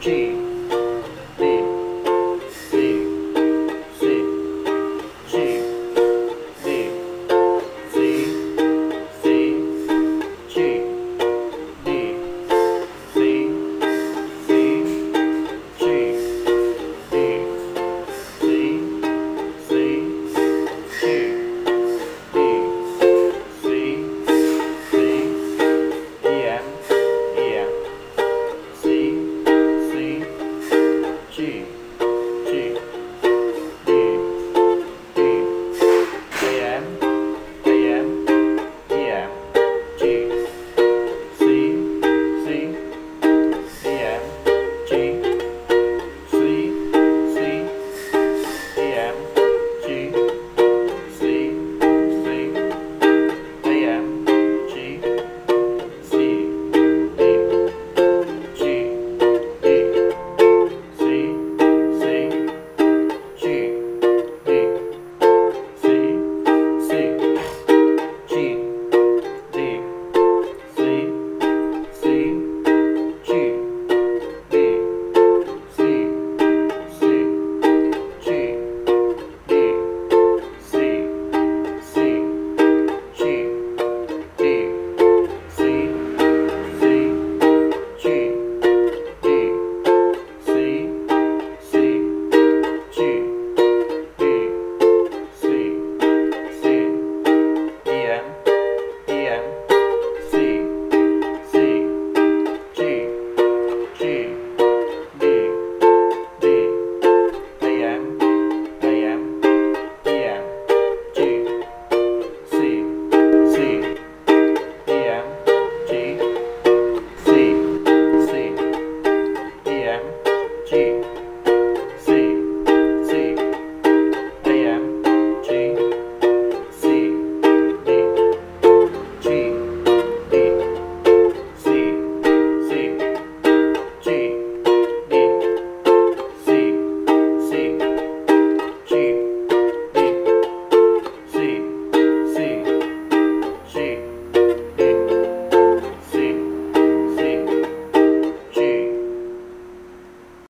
G.